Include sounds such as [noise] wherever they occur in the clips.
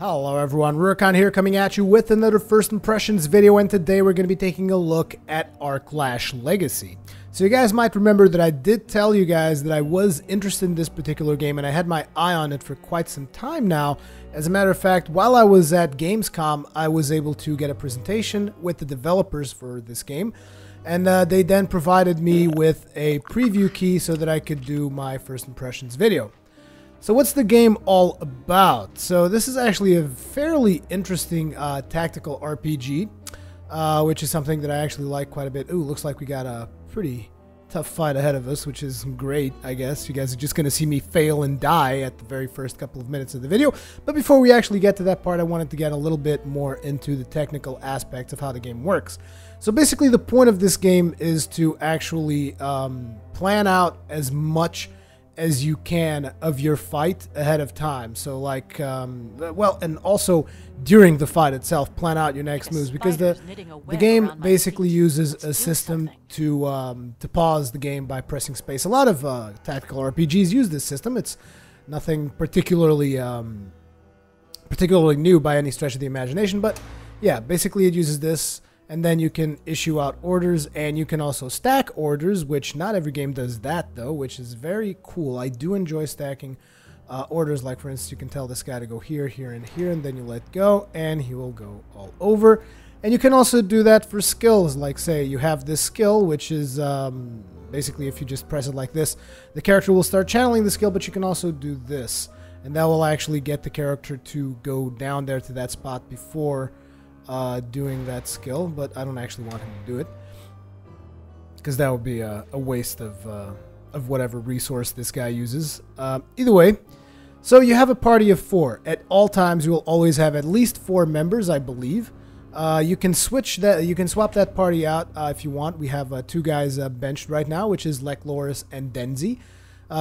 Hello everyone, Rurikhan here coming at you with another First Impressions video and today we're going to be taking a look at Aarklash Legacy. So you guys might remember that I did tell you guys that I was interested in this particular game and I had my eye on it for quite some time now. As a matter of fact, while I was at Gamescom, I was able to get a presentation with the developers for this game and uh, they then provided me with a preview key so that I could do my First Impressions video. So what's the game all about? So this is actually a fairly interesting uh, tactical RPG, uh, which is something that I actually like quite a bit. Ooh, looks like we got a pretty tough fight ahead of us, which is great, I guess. You guys are just going to see me fail and die at the very first couple of minutes of the video. But before we actually get to that part, I wanted to get a little bit more into the technical aspects of how the game works. So basically the point of this game is to actually um, plan out as much as you can of your fight ahead of time. So, like, um, well, and also during the fight itself, plan out your next moves because the the game basically uses a system to um, to pause the game by pressing space. A lot of uh, tactical RPGs use this system. It's nothing particularly um, particularly new by any stretch of the imagination, but yeah, basically it uses this and then you can issue out orders and you can also stack orders which not every game does that though which is very cool. I do enjoy stacking uh, orders. Like for instance you can tell this guy to go here here and here and then you let go and he will go all over. And you can also do that for skills. Like say you have this skill which is um, basically if you just press it like this the character will start channeling the skill but you can also do this. And that will actually get the character to go down there to that spot before uh, doing that skill, but I don't actually want him to do it because that would be a, a waste of uh, of whatever resource this guy uses. Uh, either way, so you have a party of four. At all times, you will always have at least four members, I believe. Uh, you can switch that. You can swap that party out uh, if you want. We have uh, two guys uh, benched right now, which is Lek Loris and Denzi.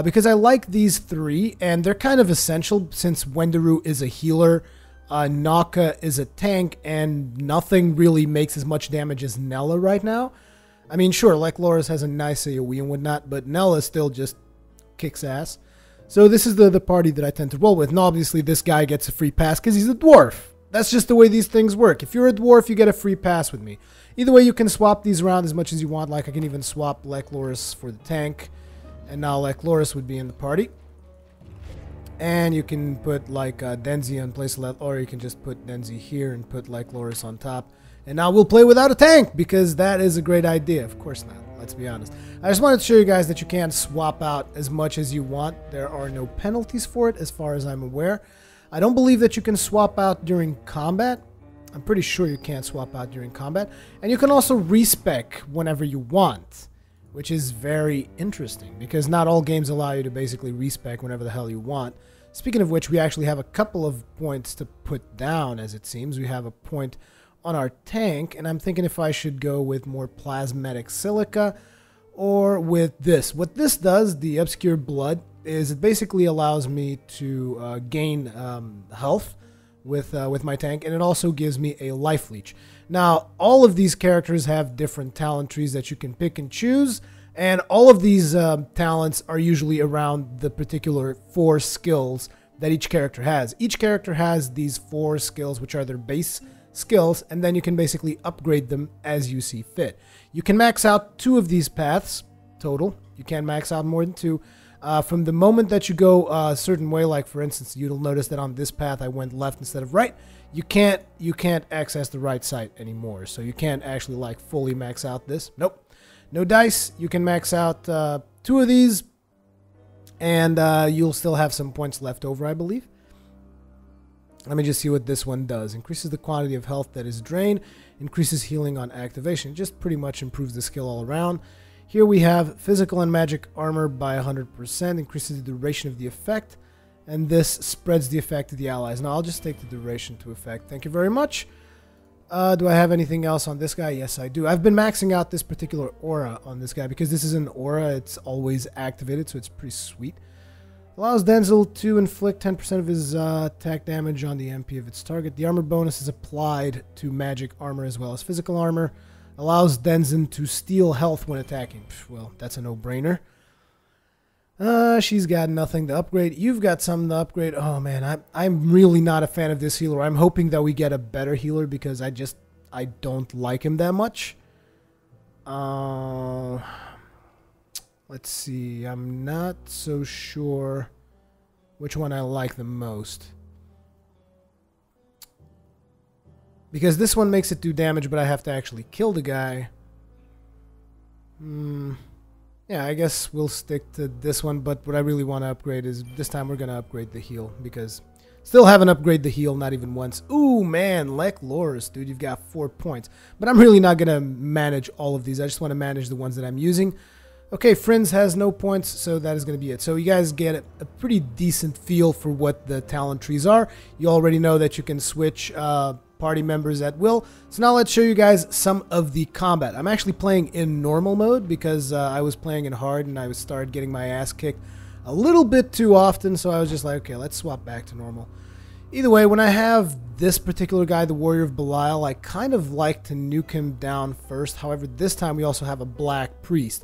Because I like these three, and they're kind of essential since Wenderu is a healer uh, Naka is a tank, and nothing really makes as much damage as Nella right now. I mean, sure, like Loris has a nice AoE and whatnot, but Nella still just kicks ass. So this is the, the party that I tend to roll with. And obviously this guy gets a free pass because he's a dwarf. That's just the way these things work. If you're a dwarf, you get a free pass with me. Either way, you can swap these around as much as you want. Like I can even swap Lek Loris for the tank. And now Lek Loris would be in the party. And you can put like uh, Denzi on place left, or you can just put Denzi here and put like Loris on top. And now we'll play without a tank because that is a great idea. Of course not. Let's be honest. I just wanted to show you guys that you can swap out as much as you want. There are no penalties for it as far as I'm aware. I don't believe that you can swap out during combat. I'm pretty sure you can't swap out during combat. And you can also respec whenever you want which is very interesting because not all games allow you to basically respec whenever the hell you want. Speaking of which, we actually have a couple of points to put down, as it seems. We have a point on our tank, and I'm thinking if I should go with more plasmatic silica or with this. What this does, the obscure blood, is it basically allows me to uh, gain um, health with uh, with my tank, and it also gives me a life leech. Now, all of these characters have different talent trees that you can pick and choose, and all of these um, talents are usually around the particular four skills that each character has. Each character has these four skills, which are their base skills, and then you can basically upgrade them as you see fit. You can max out two of these paths total. You can max out more than two. Uh, from the moment that you go a certain way, like for instance, you'll notice that on this path I went left instead of right you can't you can't access the right site anymore. So you can't actually like fully max out this. Nope. No dice. You can max out uh, two of these, and uh, you'll still have some points left over, I believe. Let me just see what this one does. Increases the quantity of health that is drained, increases healing on activation. Just pretty much improves the skill all around. Here we have physical and magic armor by 100%, increases the duration of the effect and this spreads the effect to the allies. Now I'll just take the duration to effect. Thank you very much. Uh, do I have anything else on this guy? Yes, I do. I've been maxing out this particular aura on this guy because this is an aura. It's always activated, so it's pretty sweet. Allows Denzel to inflict 10% of his uh, attack damage on the MP of its target. The armor bonus is applied to magic armor as well as physical armor. Allows Denzel to steal health when attacking. Well, that's a no-brainer. Uh, she's got nothing to upgrade. You've got something to upgrade. Oh man, I'm I'm really not a fan of this healer. I'm hoping that we get a better healer because I just I don't like him that much. Uh, let's see. I'm not so sure which one I like the most. Because this one makes it do damage, but I have to actually kill the guy. Hmm. Yeah, I guess we'll stick to this one, but what I really want to upgrade is this time we're going to upgrade the heal because still haven't upgraded the heal, not even once. Ooh, man, Lek Loris, dude, you've got four points. But I'm really not going to manage all of these. I just want to manage the ones that I'm using. Okay, Friends has no points, so that is going to be it. So you guys get a, pretty decent feel for what the talent trees are. You already know that you can switch uh, party members at will. So now let's show you guys some of the combat. I'm actually playing in normal mode because uh, I was playing in hard and I started getting my ass kicked a little bit too often. So I was just like, okay, let's swap back to normal. Either way, when I have this particular guy, the Warrior of Belial, I kind of like to nuke him down first. However, this time we also have a Black Priest.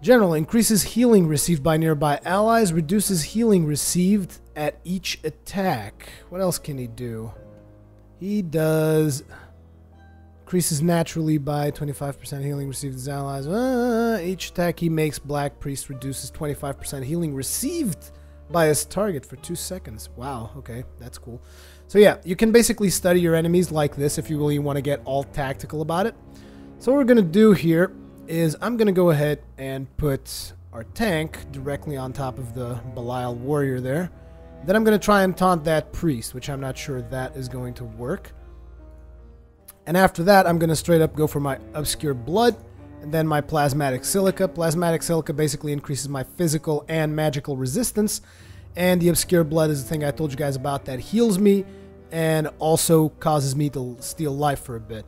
General increases healing received by nearby allies, reduces healing received at each attack. What else can he do? He does increases naturally by 25% healing received his allies. Uh, each attack he makes, Black Priest reduces 25% healing received by his target for two seconds. Wow, okay, that's cool. So yeah, you can basically study your enemies like this if you really want to get all tactical about it. So what we're going to do here is I'm going to go ahead and put our tank directly on top of the Belial warrior there. Then I'm going to try and taunt that priest, which I'm not sure that is going to work. And after that, I'm going to straight up go for my Obscure Blood, and then my Plasmatic Silica. Plasmatic Silica basically increases my physical and magical resistance, and the Obscure Blood is the thing I told you guys about that heals me and also causes me to steal life for a bit.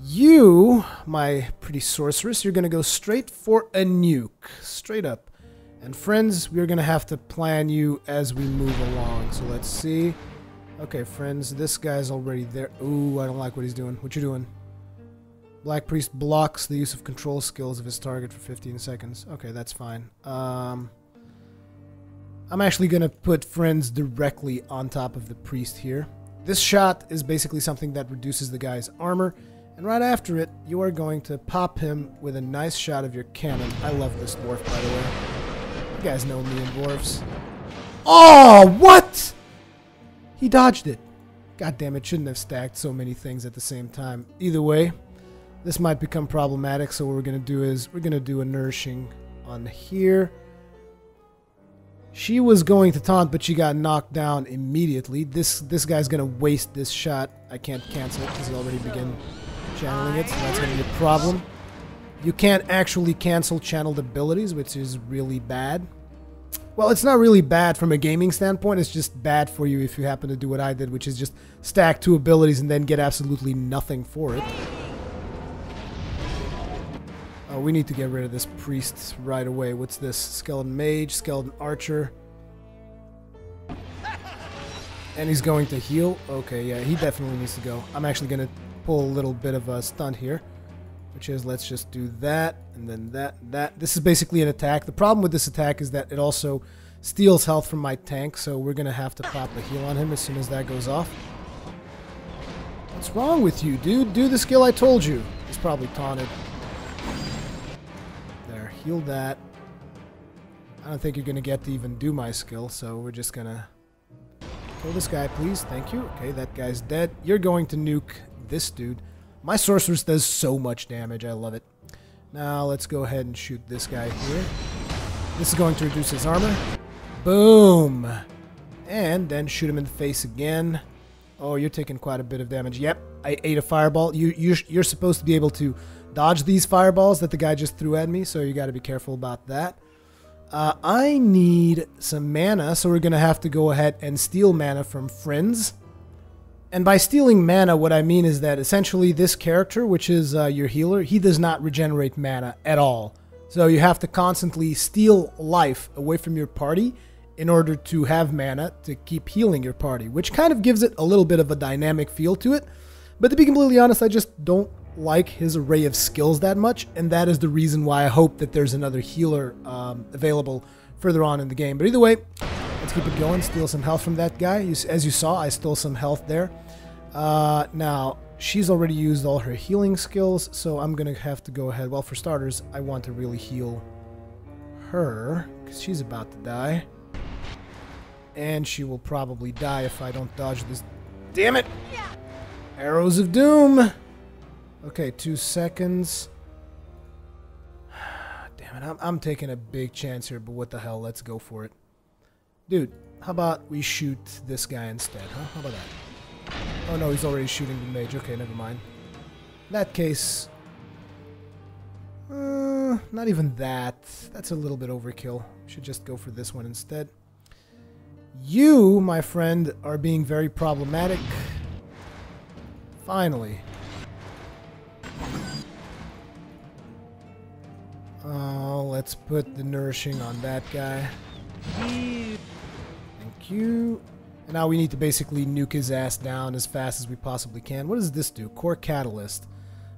You, my pretty sorceress, you're going to go straight for a nuke. Straight up. And friends, we're going to have to plan you as we move along. So let's see. Okay, friends, this guy's already there. Ooh, I don't like what he's doing. What you doing? Black Priest blocks the use of control skills of his target for 15 seconds. Okay, that's fine. Um, I'm actually going to put friends directly on top of the priest here. This shot is basically something that reduces the guy's armor. And right after it, you are going to pop him with a nice shot of your cannon. I love this dwarf, by the way. Guys know me and dwarfs. Oh, what? He dodged it. God damn it, shouldn't have stacked so many things at the same time. Either way, this might become problematic, so what we're going to do is we're going to do a nourishing on here. She was going to taunt, but she got knocked down immediately. This this guy's going to waste this shot. I can't cancel it because he already began channeling it, so that's going to be a problem. You can't actually cancel channeled abilities, which is really bad. Well, it's not really bad from a gaming standpoint. It's just bad for you if you happen to do what I did, which is just stack two abilities and then get absolutely nothing for it. Oh, we need to get rid of this priest right away. What's this? Skeleton Mage, Skeleton Archer. And he's going to heal. Okay, yeah, he definitely needs to go. I'm actually going to pull a little bit of a stunt here which is let's just do that and then that that. This is basically an attack. The problem with this attack is that it also steals health from my tank so we're gonna have to pop a heal on him as soon as that goes off. What's wrong with you dude? Do the skill I told you. He's probably taunted. There heal that. I don't think you're gonna get to even do my skill so we're just gonna kill this guy please. Thank you. Okay that guy's dead. You're going to nuke this dude my sorceress does so much damage. I love it. Now let's go ahead and shoot this guy here. This is going to reduce his armor. Boom! And then shoot him in the face again. Oh, you're taking quite a bit of damage. Yep, I ate a fireball. You, you're, you're supposed to be able to dodge these fireballs that the guy just threw at me, so you got to be careful about that. Uh, I need some mana, so we're going to have to go ahead and steal mana from friends. And by stealing mana, what I mean is that essentially this character, which is uh, your healer, he does not regenerate mana at all. So you have to constantly steal life away from your party in order to have mana to keep healing your party, which kind of gives it a little bit of a dynamic feel to it. But to be completely honest, I just don't like his array of skills that much, and that is the reason why I hope that there's another healer um, available further on in the game. But either way, let's keep it going. Steal some health from that guy. as you saw, I stole some health there. Uh, now, she's already used all her healing skills, so I'm to have to go ahead. Well, for starters, I want to really heal her, because she's about to die. And she will probably die if I don't dodge this. Damn it! Arrows of Doom! Okay, two seconds. [sighs] Damn it, I'm, I'm taking a big chance here, but what the hell, let's go for it. Dude, how about we shoot this guy instead, huh? How about that? Oh no, he's already shooting the mage. Okay, never mind. In that case... Uh, not even that. That's a little bit overkill. Should just go for this one instead. You, my friend, are being very problematic. Finally. Oh, let's put the nourishing on that guy. Thank you. And now we need to basically nuke his ass down as fast as we possibly can. What does this do? Core Catalyst.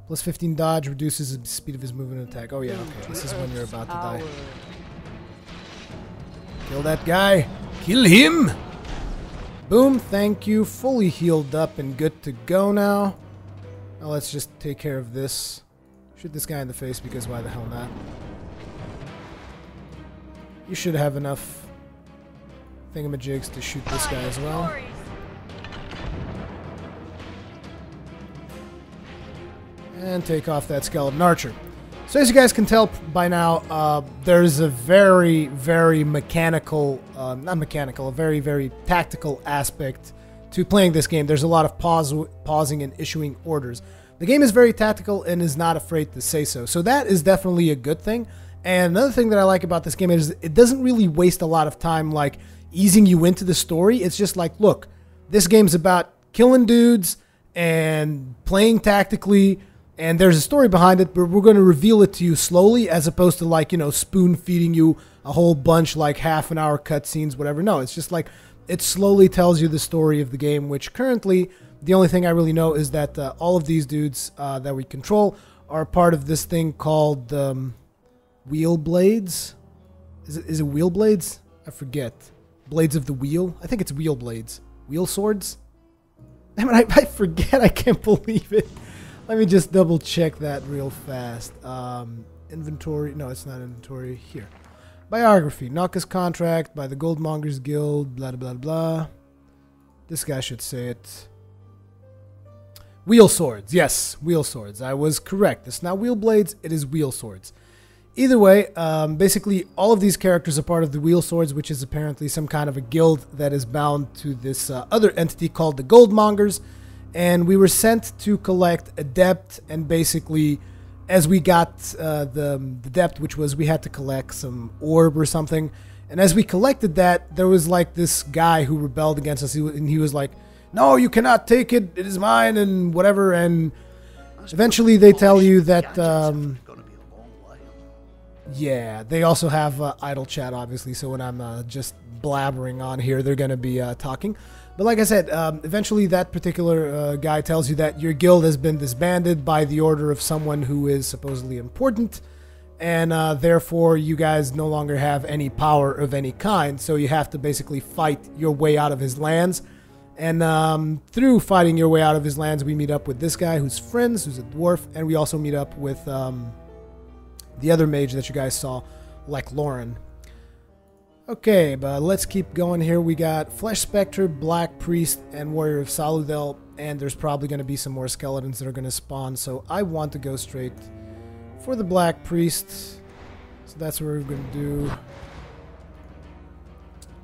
Plus 15 dodge reduces the speed of his movement attack. Oh yeah, okay. This is when you're about to die. Kill that guy. Kill him! Boom, thank you. Fully healed up and good to go now. Now let's just take care of this. Shoot this guy in the face because why the hell not? You should have enough thingamajigs to shoot this guy as well. And take off that skeleton archer. So as you guys can tell by now, uh, there's a very, very mechanical, uh, not mechanical, a very, very tactical aspect to playing this game. There's a lot of pause, pausing and issuing orders. The game is very tactical and is not afraid to say so. So that is definitely a good thing. And another thing that I like about this game is it doesn't really waste a lot of time like easing you into the story. It's just like, look, this game's about killing dudes and playing tactically and there's a story behind it, but we're going to reveal it to you slowly as opposed to like, you know, spoon feeding you a whole bunch like half an hour cutscenes, whatever. No, it's just like it slowly tells you the story of the game, which currently the only thing I really know is that uh, all of these dudes uh, that we control are part of this thing called um, wheel blades. Is it, is it wheel blades? I forget. Blades of the wheel? I think it's wheel blades. Wheel swords? I mean, I, I forget. I can't [laughs] believe it. Let me just double check that real fast. Um, inventory. No, it's not inventory. Here. Biography. Nauka's contract by the Goldmongers Guild. Blah, blah, blah. This guy should say it. Wheel swords. Yes, wheel swords. I was correct. It's not wheel blades, it is wheel swords. Either way, um, basically all of these characters are part of the Wheel Swords, which is apparently some kind of a guild that is bound to this uh, other entity called the Goldmongers. And we were sent to collect Adept, and basically, as we got uh, the, the Adept, which was we had to collect some orb or something, and as we collected that, there was like this guy who rebelled against us, and he was like, no, you cannot take it. It is mine and whatever. And eventually they tell you that, um, yeah, they also have uh, idle chat, obviously. So when I'm uh, just blabbering on here, they're going to be uh, talking. But like I said, um, eventually that particular uh, guy tells you that your guild has been disbanded by the order of someone who is supposedly important. And uh, therefore, you guys no longer have any power of any kind. So you have to basically fight your way out of his lands and um, through fighting your way out of his lands, we meet up with this guy who's friends, who's a dwarf, and we also meet up with um, the other mage that you guys saw, like Lauren. Okay, but let's keep going here. We got Flesh Spectre, Black Priest, and Warrior of Saludel, and there's probably going to be some more skeletons that are going to spawn, so I want to go straight for the Black Priest. So that's what we're going to do.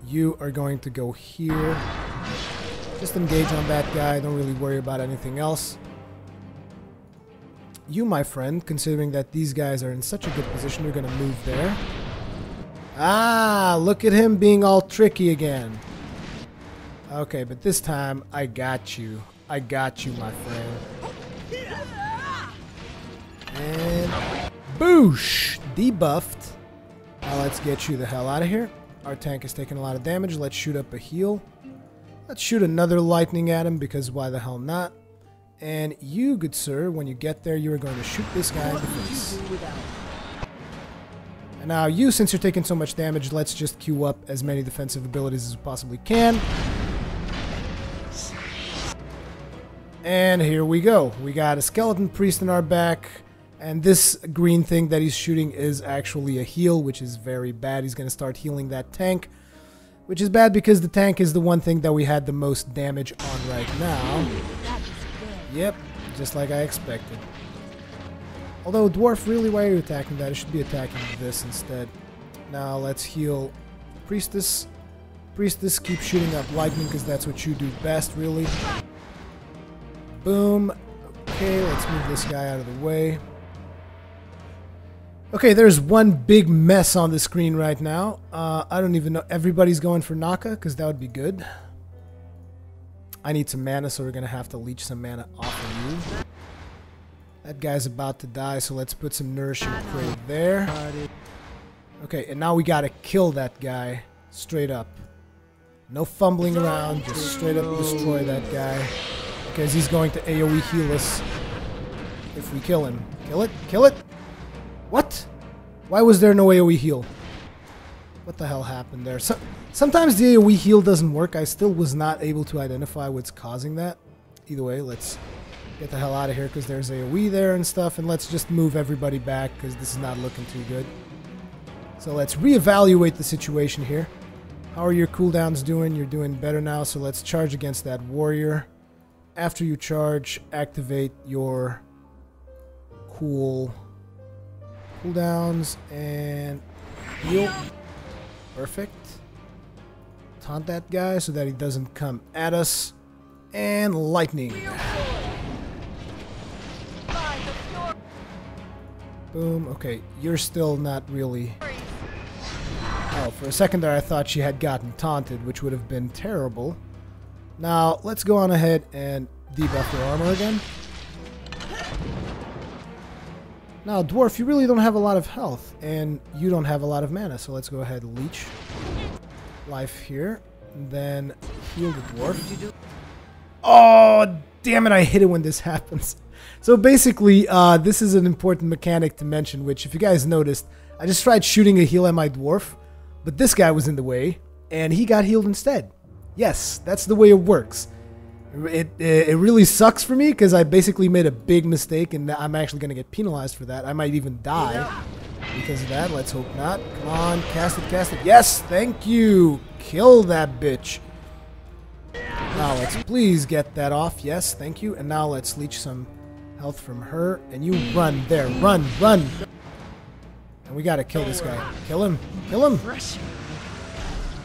You are going to go here. Just engage on that guy, don't really worry about anything else. You, my friend, considering that these guys are in such a good position, you're going to move there. Ah, look at him being all tricky again. Okay, but this time, I got you. I got you, my friend. And boosh! Debuffed. Now let's get you the hell out of here. Our tank is taking a lot of damage. Let's shoot up a heal. Let's shoot another lightning at him because why the hell not? And you, good sir, when you get there, you are going to shoot this guy in the face. And now you, since you're taking so much damage, let's just queue up as many defensive abilities as we possibly can. And here we go. We got a skeleton priest in our back. And this green thing that he's shooting is actually a heal, which is very bad. He's going to start healing that tank. Which is bad because the tank is the one thing that we had the most damage on right now. Yep, just like I expected. Although, Dwarf, really, why are you attacking that? It should be attacking this instead. Now, let's heal Priestess. Priestess, keep shooting up lightning because that's what you do best, really. Boom. Okay, let's move this guy out of the way. Okay, there's one big mess on the screen right now. Uh, I don't even know. Everybody's going for Naka, because that would be good. I need some mana, so we're going to have to leech some mana off of you. That guy's about to die, so let's put some Nourishing Prey there. Okay, and now we got to kill that guy straight up. No fumbling around, just straight up destroy that guy. Because he's going to AoE heal us if we kill him. Kill it? Kill it? What? Why was there no AoE heal? What the hell happened there? So, sometimes the AoE heal doesn't work. I still was not able to identify what's causing that. Either way, let's get the hell out of here because there's AoE there and stuff. And let's just move everybody back because this is not looking too good. So let's reevaluate the situation here. How are your cooldowns doing? You're doing better now, so let's charge against that warrior. After you charge, activate your cool cooldowns and heal. Perfect. Taunt that guy so that he doesn't come at us. And lightning. Boom. Okay, you're still not really... Oh, for a second there I thought she had gotten taunted, which would have been terrible. Now, let's go on ahead and debuff her armor again. Now, Dwarf, you really don't have a lot of health, and you don't have a lot of mana, so let's go ahead and leech life here. Then heal the Dwarf. Oh, damn it, I hit it when this [laughs] happens. So basically, uh, this is an important mechanic to mention, which if you guys noticed, I just tried shooting a heal at my Dwarf, but this guy was in the way, and he got healed instead. Yes, that's the way it works. It, it really sucks for me because I basically made a big mistake and I'm actually going to get penalized for that. I might even die because of that. Let's hope not. Come on, cast it, cast it. Yes, thank you. Kill that bitch. Now let's please get that off. Yes, thank you. And now let's leech some health from her. And you run there. Run, run. And we got to kill this guy. Kill him. Kill him.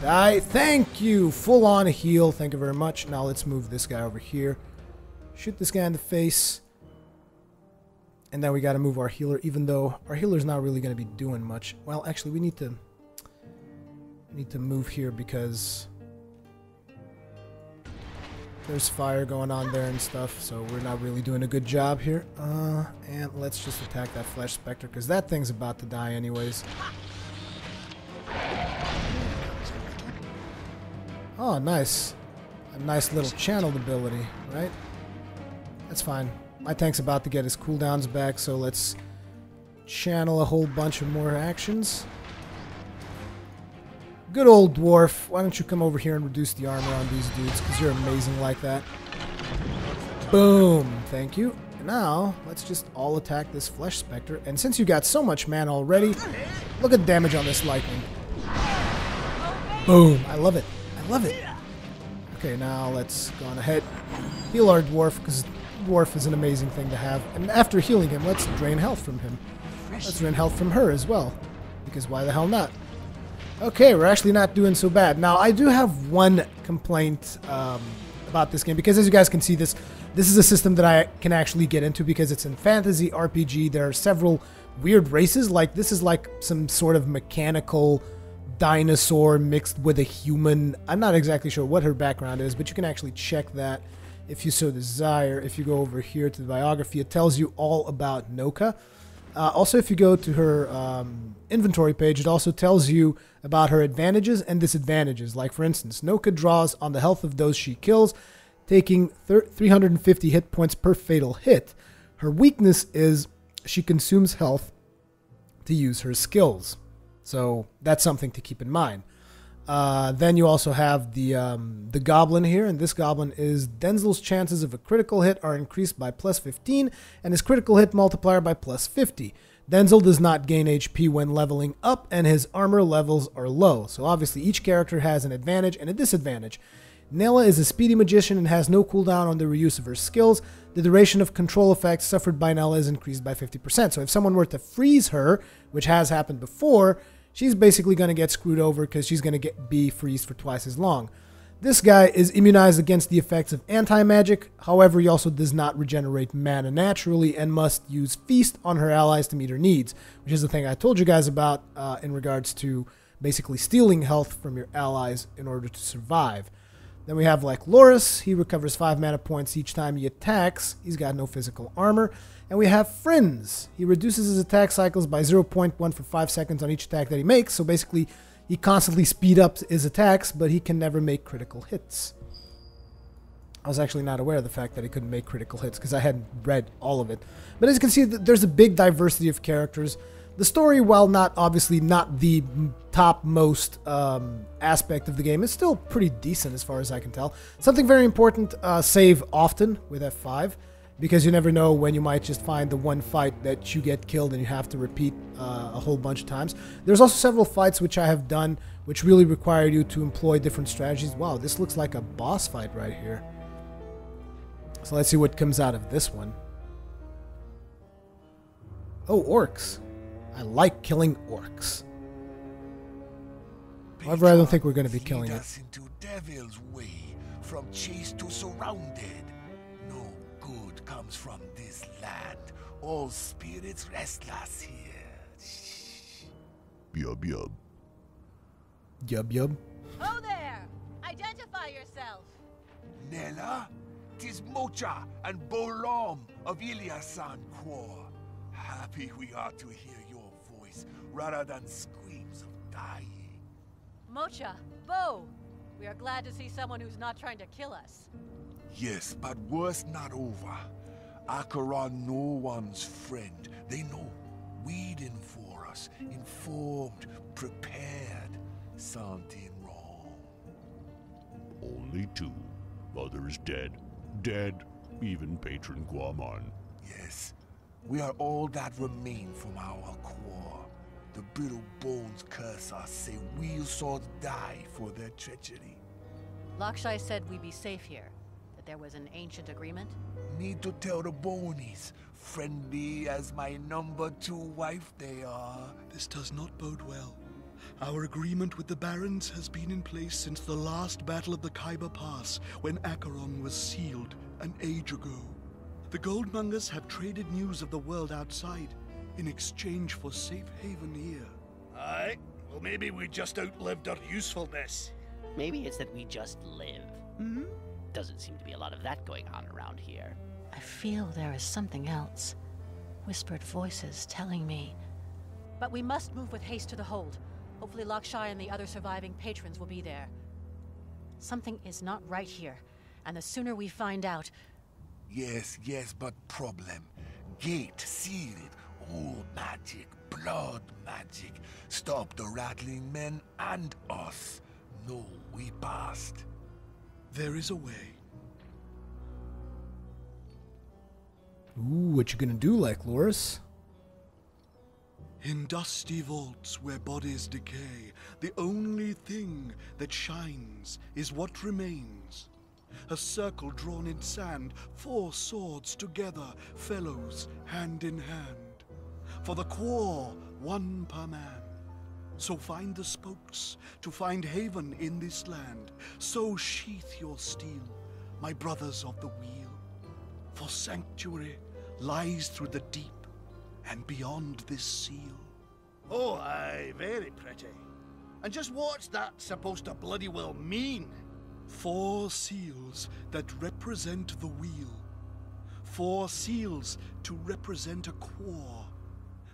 Die. Thank you. Full on heal. Thank you very much. Now let's move this guy over here. Shoot this guy in the face. And then we got to move our healer, even though our healer's not really going to be doing much. Well, actually, we need to need to move here because there's fire going on there and stuff, so we're not really doing a good job here. Uh, and let's just attack that Flesh Spectre, because that thing's about to die anyways. Oh, nice. A nice little channeled ability, right? That's fine. My tank's about to get his cooldowns back, so let's channel a whole bunch of more actions. Good old dwarf. Why don't you come over here and reduce the armor on these dudes, because you're amazing like that. Boom. Thank you. And now, let's just all attack this Flesh Spectre. And since you got so much mana already, look at the damage on this lightning. Boom. I love it. Love it. Okay, now let's go on ahead. Heal our dwarf, because dwarf is an amazing thing to have. And after healing him, let's drain health from him. Let's drain health from her as well. Because why the hell not? Okay, we're actually not doing so bad. Now, I do have one complaint um, about this game, because as you guys can see, this this is a system that I can actually get into because it's in fantasy RPG. There are several weird races. Like, this is like some sort of mechanical dinosaur mixed with a human. I'm not exactly sure what her background is, but you can actually check that if you so desire. If you go over here to the biography, it tells you all about Noka. Uh, also, if you go to her um, inventory page, it also tells you about her advantages and disadvantages. Like, for instance, Noka draws on the health of those she kills, taking 350 hit points per fatal hit. Her weakness is she consumes health to use her skills. So that's something to keep in mind. Uh, then you also have the um, the goblin here, and this goblin is Denzel's chances of a critical hit are increased by plus 15, and his critical hit multiplier by plus 50. Denzel does not gain HP when leveling up, and his armor levels are low. So obviously, each character has an advantage and a disadvantage. Nayla is a speedy magician and has no cooldown on the reuse of her skills. The duration of control effects suffered by Nayla is increased by 50%. So if someone were to freeze her, which has happened before, she's basically going to get screwed over because she's going to get be freezed for twice as long. This guy is immunized against the effects of anti-magic, however he also does not regenerate mana naturally and must use Feast on her allies to meet her needs, which is the thing I told you guys about uh, in regards to basically stealing health from your allies in order to survive. Then we have like Loris. He recovers 5 mana points each time he attacks. He's got no physical armor. And we have Friends. He reduces his attack cycles by 0.1 for 5 seconds on each attack that he makes. So basically, he constantly speed up his attacks, but he can never make critical hits. I was actually not aware of the fact that he couldn't make critical hits because I hadn't read all of it. But as you can see, there's a big diversity of characters. The story, while not obviously not the top most um, aspect of the game, is still pretty decent as far as I can tell. Something very important: uh, save often with F5, because you never know when you might just find the one fight that you get killed and you have to repeat uh, a whole bunch of times. There's also several fights which I have done which really require you to employ different strategies. Wow, this looks like a boss fight right here. So let's see what comes out of this one. Oh, orcs. I like killing orcs. However, I don't think we're going to be killing it. into devil's way, from to surrounded. No good comes from this land. All spirits restless here. Yub yub. Yub yub. Oh there! Identify yourself! Nella, tis Mocha and Bolom of Iliasan Quor. Happy we are to hear your voice rather than screams of dying. Mocha, Bo! We are glad to see someone who's not trying to kill us. Yes, but worse not over. Acheron no one's friend. They know, weeding for us, informed, prepared. Something wrong. Only two. Others dead. Dead. Even patron Guaman. Yes, we are all that remain from our core. The brittle bones curse us, say Wheel swords die for their treachery. Lakshai said we'd be safe here. That there was an ancient agreement. Need to tell the bonies, friendly as my number two wife they are. This does not bode well. Our agreement with the Barons has been in place since the last battle of the Khyber Pass, when Acheron was sealed an age ago. The Goldmongers have traded news of the world outside in exchange for safe haven here. Aye. Well, maybe we just outlived our usefulness. Maybe it's that we just live. Hmm? Doesn't seem to be a lot of that going on around here. I feel there is something else. Whispered voices telling me. But we must move with haste to the hold. Hopefully Lakshai and the other surviving patrons will be there. Something is not right here, and the sooner we find out... Yes, yes, but problem. Gate sealed. All magic, blood magic. Stop the rattling men and us. No, we passed. There is a way. Ooh, what you gonna do, like Loris? In dusty vaults where bodies decay, the only thing that shines is what remains. A circle drawn in sand, four swords together, fellows hand in hand. For the Quor, one per man. So find the spokes to find haven in this land. So sheath your steel, my brothers of the wheel. For sanctuary lies through the deep and beyond this seal. Oh, aye, very pretty. And just what's that supposed to bloody well mean? Four seals that represent the wheel. Four seals to represent a quor.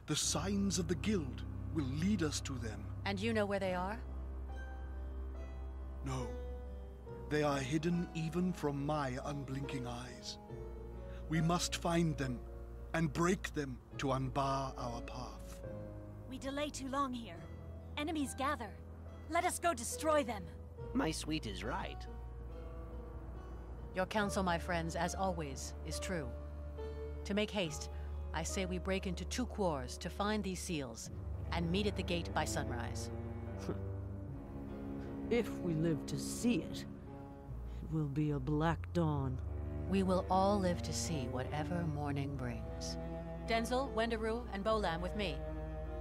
The signs of the guild will lead us to them. And you know where they are? No. They are hidden even from my unblinking eyes. We must find them and break them to unbar our path. We delay too long here. Enemies gather. Let us go destroy them. My sweet is right. Your counsel, my friends, as always, is true. To make haste, I say we break into two quars to find these seals and meet at the gate by sunrise. [laughs] If we live to see it, it will be a black dawn. We will all live to see whatever morning brings. Denzel, Wendaru, and Bolan with me.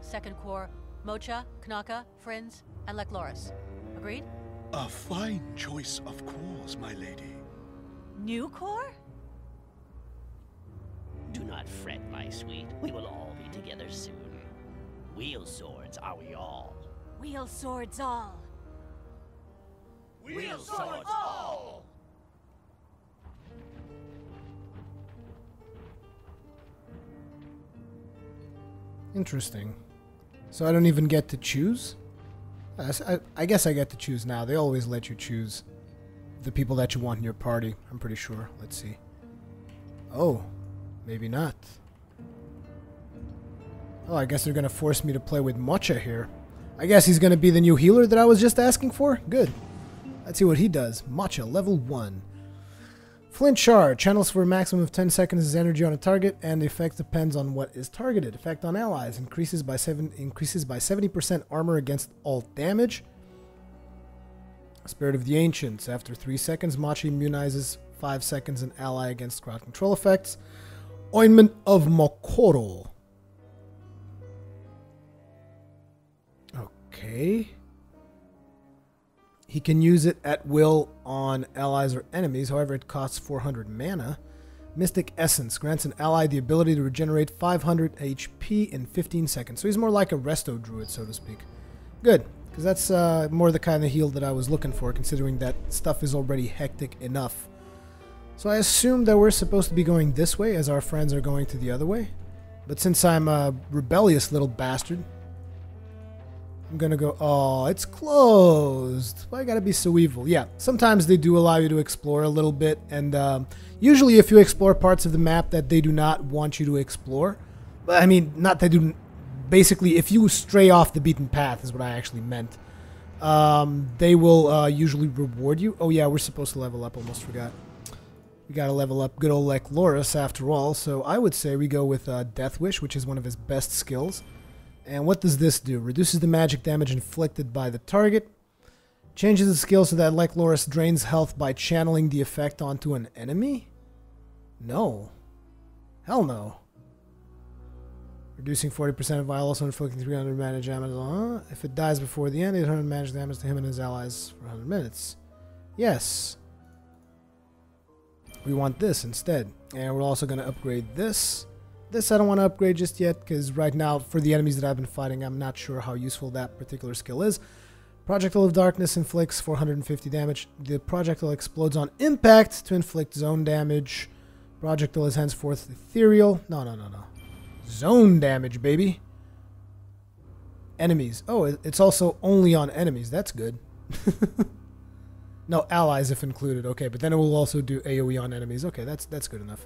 Second Corps, Mocha, Knaka, Friends, and Lecloris. Agreed? A fine choice of corps, my lady. New corps? Do not fret, my sweet. We will all be together soon. Wheel swords are we all. Wheel swords all. Wheel swords all! Interesting. So I don't even get to choose? I guess I get to choose now. They always let you choose the people that you want in your party. I'm pretty sure. Let's see. Oh, maybe not. Oh, I guess they're gonna force me to play with Mocha here. I guess he's gonna be the new healer that I was just asking for? Good. Let's see what he does. Mocha, level 1. Flint Shard channels for a maximum of 10 seconds his energy on a target, and the effect depends on what is targeted. Effect on allies increases by seven increases by 70% armor against all damage. Spirit of the Ancients. After 3 seconds, Machi immunizes 5 seconds an ally against crowd control effects. Ointment of Mokoro. Okay. He can use it at will on allies or enemies, however, it costs 400 mana. Mystic Essence grants an ally the ability to regenerate 500 HP in 15 seconds. So he's more like a resto druid, so to speak. Good, because that's uh, more the kind of heal that I was looking for, considering that stuff is already hectic enough. So I assume that we're supposed to be going this way, as our friends are going to the other way. But since I'm a rebellious little bastard, I'm gonna go. Oh, it's closed. Why gotta be so evil? Yeah, sometimes they do allow you to explore a little bit, and um, usually if you explore parts of the map that they do not want you to explore, but I mean, not that do. Basically, if you stray off the beaten path, is what I actually meant. Um, they will uh, usually reward you. Oh yeah, we're supposed to level up. Almost forgot. We gotta level up good old Lek Loris after all. So I would say we go with uh, Death Wish, which is one of his best skills. And what does this do? Reduces the magic damage inflicted by the target. Changes the skill so that Lek Loris drains health by channeling the effect onto an enemy? No. Hell no. Reducing 40% of vial, also inflicting 300 magic damage. Uh, if it dies before the end, 800 magic damage to him and his allies for 100 minutes. Yes. We want this instead. And we're also going to upgrade this. This I don't want to upgrade just yet because right now for the enemies that I've been fighting I'm not sure how useful that particular skill is. Projectile of Darkness inflicts 450 damage. The projectile explodes on impact to inflict zone damage. Projectile is henceforth ethereal. No, no, no, no. Zone damage, baby. Enemies. Oh, it's also only on enemies. That's good. [laughs] no, allies if included. Okay, but then it will also do AoE on enemies. Okay, that's that's good enough.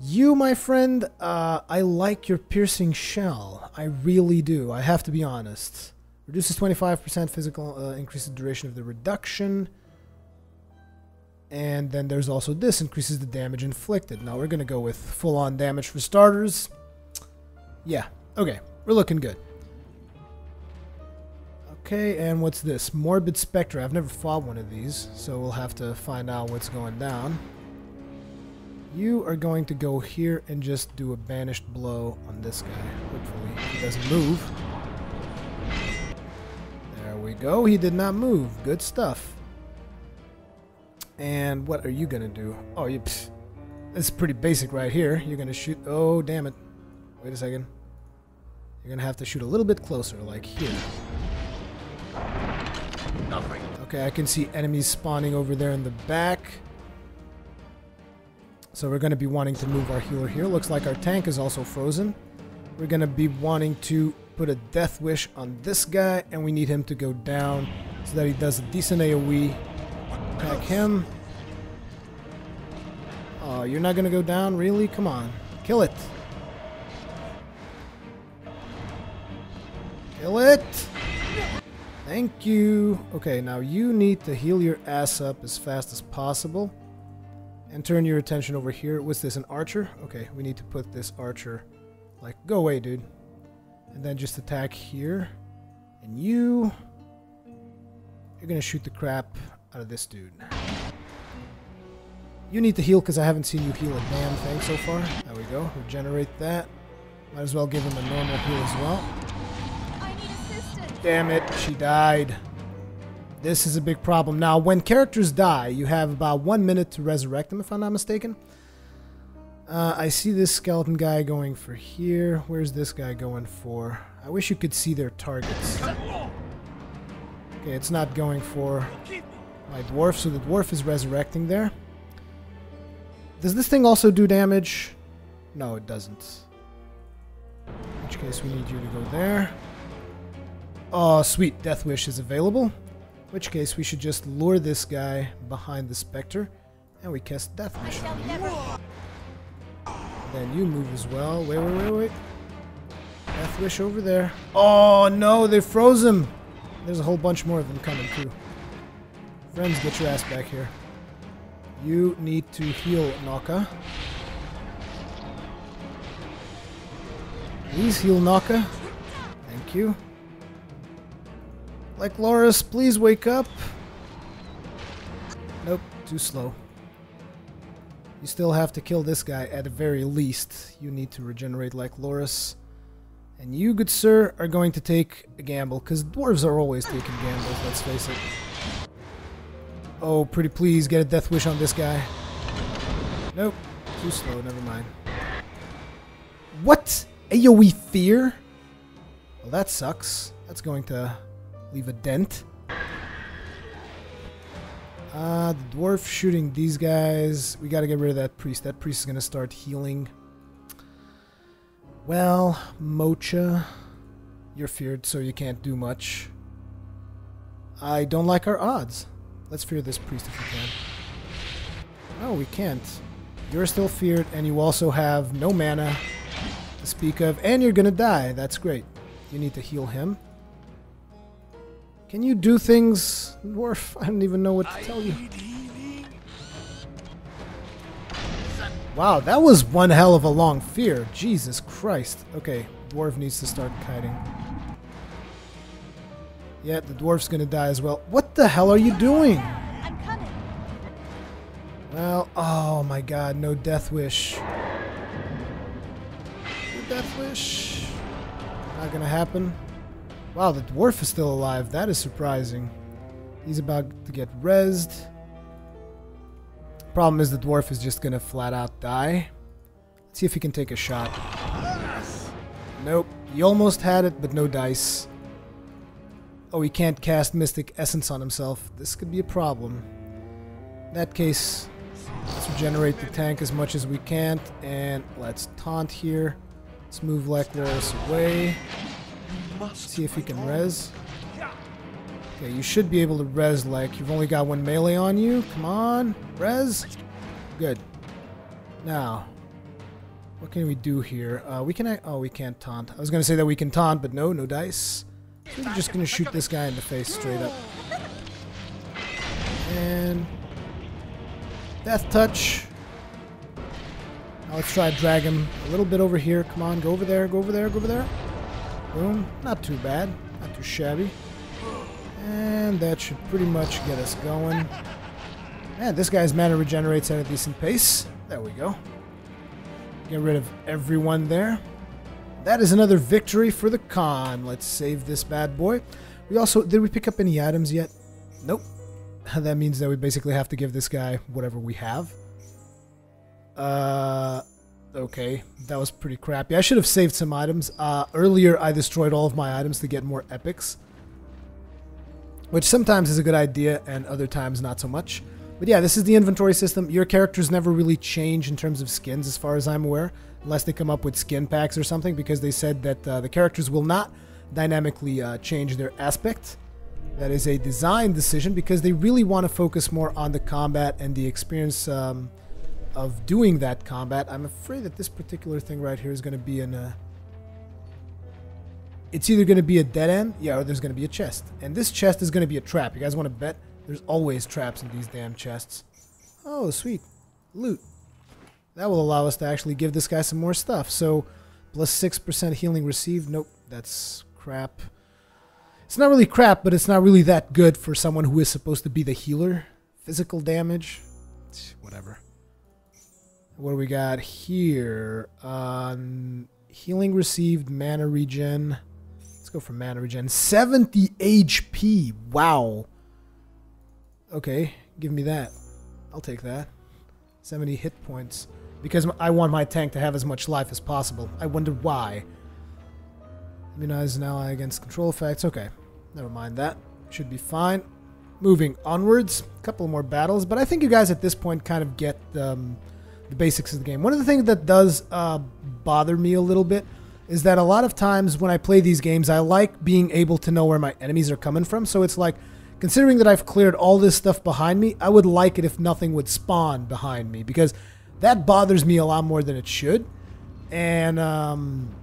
You, my friend, uh, I like your piercing shell. I really do. I have to be honest. Reduces 25% physical, uh, increases the duration of the reduction. And then there's also this, increases the damage inflicted. Now we're going to go with full on damage for starters. Yeah, okay, we're looking good. Okay, and what's this? Morbid Spectre. I've never fought one of these, so we'll have to find out what's going down. You are going to go here and just do a banished blow on this guy. Hopefully he doesn't move. There we go. He did not move. Good stuff. And what are you going to do? Oh, you... Pfft. It's pretty basic right here. You're going to shoot... Oh, damn it. Wait a second. You're going to have to shoot a little bit closer, like here. Nothing. Okay, I can see enemies spawning over there in the back. So we're going to be wanting to move our healer here. Looks like our tank is also frozen. We're going to be wanting to put a death wish on this guy, and we need him to go down so that he does a decent AoE. Attack him. Oh, you're not gonna go down? Really? Come on. Kill it. Kill it! Thank you. Okay, now you need to heal your ass up as fast as possible. And turn your attention over here. Was this, an archer? Okay, we need to put this archer, like, go away, dude. And then just attack here. And you... You're gonna shoot the crap out of this dude. You need to heal because I haven't seen you heal a damn thing so far. There we go. Regenerate that. Might as well give him a normal heal as well. Damn it, she died. This is a big problem. Now, when characters die, you have about one minute to resurrect them, if I'm not mistaken. Uh, I see this skeleton guy going for here. Where's this guy going for? I wish you could see their targets. Okay, it's not going for my dwarf, so the dwarf is resurrecting there. Does this thing also do damage? No, it doesn't. In which case, we need you to go there. Oh, sweet. Death Wish is available. In which case, we should just lure this guy behind the Spectre. And we cast Death Wish on him. Then you move as well. Wait, wait, wait, wait. Death Wish over there. Oh, no. They froze him. There's a whole bunch more of them coming, too. Friends, get your ass back here. You need to heal Naka. Please heal Naka. Thank you. Like Loris, please wake up. Nope, too slow. You still have to kill this guy at the very least. You need to regenerate like Loris. And you, good sir, are going to take a gamble, because dwarves are always taking gambles, let's face it. Oh, pretty please, get a death wish on this guy. Nope, too slow, never mind. What? AoE fear? Well, that sucks. That's going to leave a dent. Uh, the dwarf shooting these guys. We gotta get rid of that priest. That priest is gonna start healing. Well, Mocha, you're feared, so you can't do much. I don't like our odds. Let's fear this priest if we can. No, we can't. You're still feared, and you also have no mana to speak of, and you're gonna die. That's great. You need to heal him. Can you do things, Dwarf? I don't even know what to tell you. Wow, that was one hell of a long fear. Jesus Christ. Okay, Dwarf needs to start kiting. Yeah, the dwarf's gonna die as well. What the hell are you doing? Well, oh my god, no death wish. No death wish. Not gonna happen. Wow, the dwarf is still alive. That is surprising. He's about to get rezzed. Problem is the dwarf is just gonna flat out die. Let's see if he can take a shot. Nope. He almost had it, but no dice. Oh, he can't cast Mystic Essence on himself. This could be a problem. In that case, let's regenerate the tank as much as we can, and let's taunt here. Let's move Lekloris away. See if he can res. Okay, you should be able to res like you've only got one melee on you. Come on, res. Good. Now, what can we do here? Uh, we can. Oh, we can't taunt. I was gonna say that we can taunt, but no, no dice. So we're just gonna shoot this guy in the face straight up. And death touch. Now let's try to drag him a little bit over here. Come on, go over there, go over there, go over there. Boom. Not too bad. Not too shabby. And that should pretty much get us going. Man, this guy's mana regenerates at a decent pace. There we go. Get rid of everyone there. That is another victory for the con. Let's save this bad boy. We also... Did we pick up any items yet? Nope. [laughs] that means that we basically have to give this guy whatever we have. Uh... Okay, that was pretty crappy. I should have saved some items. Uh, earlier, I destroyed all of my items to get more epics. Which sometimes is a good idea, and other times not so much. But yeah, this is the inventory system. Your characters never really change in terms of skins, as far as I'm aware. Unless they come up with skin packs or something, because they said that uh, the characters will not dynamically uh, change their aspect. That is a design decision because they really want to focus more on the combat and the experience um, of doing that combat. I'm afraid that this particular thing right here is going to be in a... Uh, it's either going to be a dead end, yeah, or there's going to be a chest. And this chest is going to be a trap. You guys want to bet? There's always traps in these damn chests. Oh, sweet. Loot. That will allow us to actually give this guy some more stuff. So, plus 6% healing received. Nope, that's crap. It's not really crap, but it's not really that good for someone who is supposed to be the healer. Physical damage. Whatever. What do we got here? Um, healing received, mana regen. Let's go for mana regen. 70 HP. Wow. Okay, give me that. I'll take that. 70 hit points. Because I want my tank to have as much life as possible. I wonder why. Immunize an ally against control effects. Okay, never mind that. Should be fine. Moving onwards. A couple more battles. But I think you guys at this point kind of get um, the basics of the game. One of the things that does uh, bother me a little bit is that a lot of times when I play these games, I like being able to know where my enemies are coming from. So it's like, considering that I've cleared all this stuff behind me, I would like it if nothing would spawn behind me because that bothers me a lot more than it should. And um,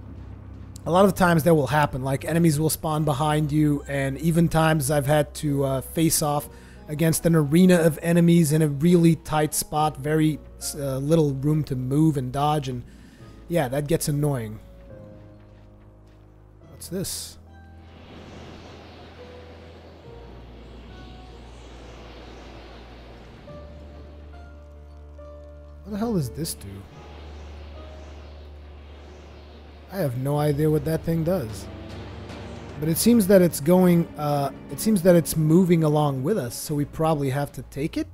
a lot of times that will happen. Like enemies will spawn behind you, and even times I've had to uh, face off against an arena of enemies in a really tight spot, very uh, little room to move and dodge, and yeah, that gets annoying. What's this? What the hell does this do? I have no idea what that thing does. But it seems that it's going, uh, it seems that it's moving along with us, so we probably have to take it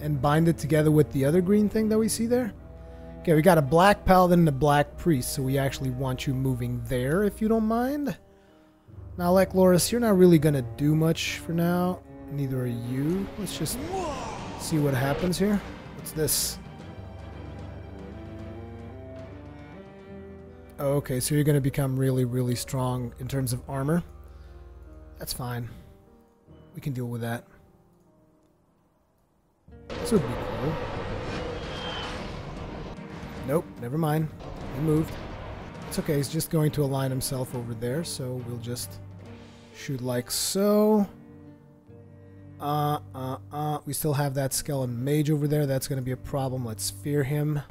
and bind it together with the other green thing that we see there. Okay, we got a black paladin and a black priest, so we actually want you moving there, if you don't mind. Now, like Loris, you're not really to do much for now. Neither are you. Let's just see what happens here. What's this? Okay, so you're to become really, really strong in terms of armor. That's fine. We can deal with that. This would be cool. Nope, never mind. He moved. It's okay, he's just going to align himself over there, so we'll just shoot like so. Uh, uh, uh. We still have that skeleton mage over there. That's going to be a problem. Let's fear him.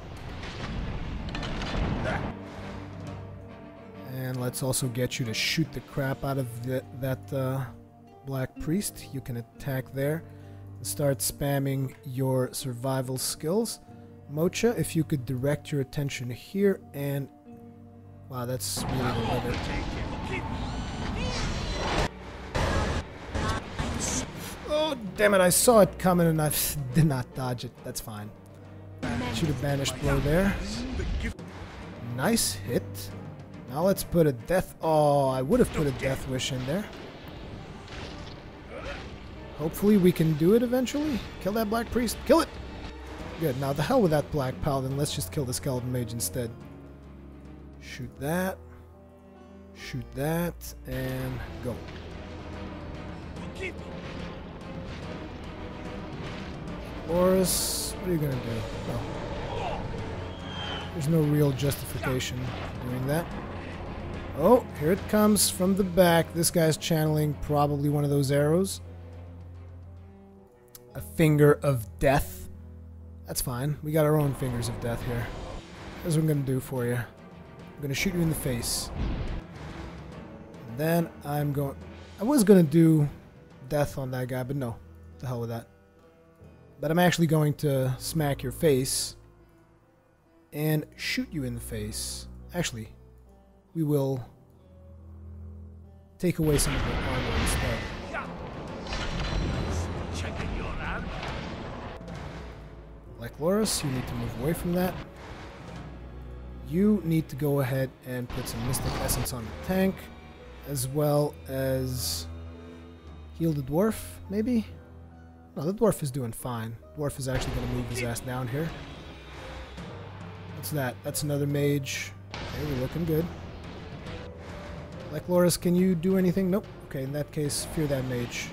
And let's also get you to shoot the crap out of the, that uh, black priest. You can attack there. Start spamming your survival skills. Mocha, if you could direct your attention here and... Wow, that's really the. Oh, damn it, I saw it coming and I [laughs] did not dodge it. That's fine. Shoot a banished blow there. Nice hit. Now let's put a death... Oh, I would have put a death wish in there. Hopefully we can do it eventually. Kill that black priest. Kill it! Good. Now the hell with that black paladin. Let's just kill the skeleton mage instead. Shoot that. Shoot that. And go. Boris, what are you gonna do? No. There's no real justification doing that. Oh, here it comes from the back. This guy's channeling probably one of those arrows. Finger of death. That's fine. We got our own fingers of death here. Here's what I'm going to do for you. I'm going to shoot you in the face. And then I'm going... I was going to do death on that guy, but no. The hell with that. But I'm actually going to smack your face and shoot you in the face. Actually, we will take away some of the armor instead. Like Loris, you need to move away from that. You need to go ahead and put some Mystic Essence on the tank, as well as heal the Dwarf, maybe? No, the Dwarf is doing fine. Dwarf is actually going to move his ass down here. What's that? That's another mage. Okay, we're looking good. Like Loris, can you do anything? Nope. Okay, in that case, fear that mage.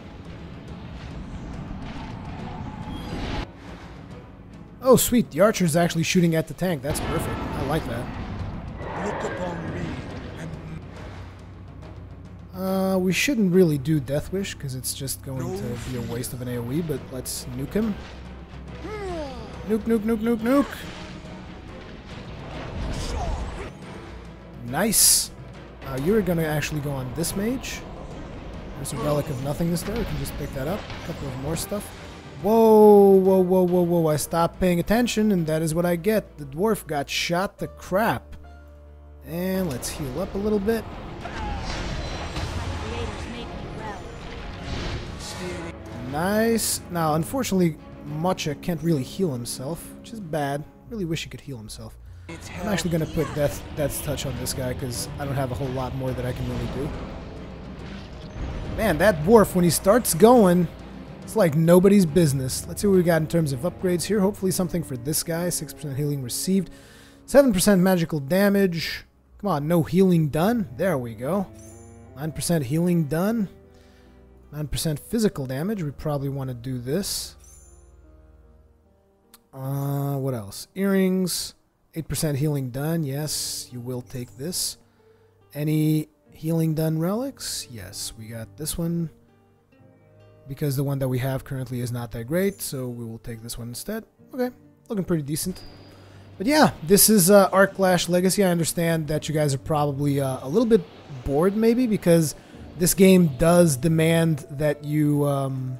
Oh, sweet. The archer's actually shooting at the tank. That's perfect. I like that. Look upon me Uh, we shouldn't really do Death Wish because it's just going to be a waste of an AoE, but let's nuke him. Nuke, nuke, nuke, nuke, nuke. Nice. Uh, you're going to actually go on this mage. There's a Relic of Nothingness there. We can just pick that up. A couple of more stuff. Whoa, whoa, whoa, whoa, whoa. I stopped paying attention, and that is what I get. The dwarf got shot to crap. And let's heal up a little bit. Nice. Now, unfortunately, Mocha can't really heal himself, which is bad. Really wish he could heal himself. I'm actually going to put Death, Death's Touch on this guy because I don't have a whole lot more that I can really do. Man, that dwarf, when he starts going, it's like nobody's business. Let's see what we got in terms of upgrades here. Hopefully something for this guy. 6% healing received. 7% magical damage. Come on, no healing done. There we go. 9% healing done. 9% physical damage. We probably want to do this. Uh, what else? Earrings. 8% healing done. Yes, you will take this. Any healing done relics? Yes, we got this one. Because the one that we have currently is not that great, so we will take this one instead. Okay, looking pretty decent. But yeah, this is uh, Aarklash Legacy. I understand that you guys are probably uh, a little bit bored, maybe, because this game does demand that you. Um,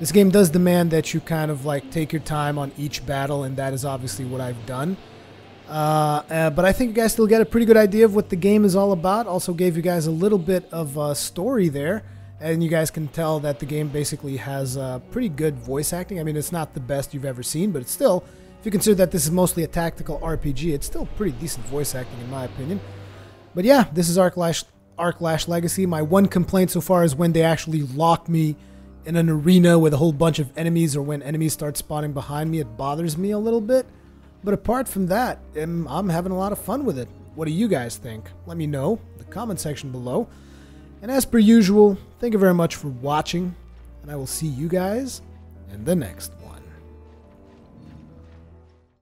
this game does demand that you kind of like take your time on each battle, and that is obviously what I've done. Uh, uh, but I think you guys still get a pretty good idea of what the game is all about. Also, gave you guys a little bit of a story there, and you guys can tell that the game basically has uh, pretty good voice acting. I mean, it's not the best you've ever seen, but it's still, if you consider that this is mostly a tactical RPG, it's still pretty decent voice acting in my opinion. But yeah, this is Aarklash, Arc Lash Legacy. My one complaint so far is when they actually lock me in an arena with a whole bunch of enemies or when enemies start spawning behind me, it bothers me a little bit. But apart from that, I'm, I'm having a lot of fun with it. What do you guys think? Let me know in the comment section below. And as per usual, thank you very much for watching, and I will see you guys in the next.